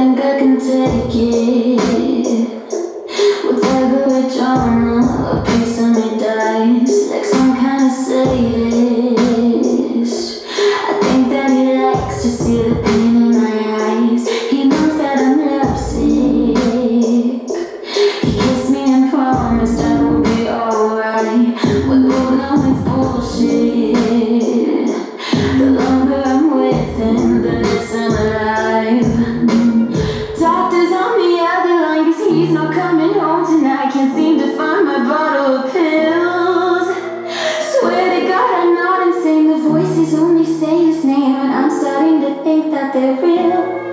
Take it. the real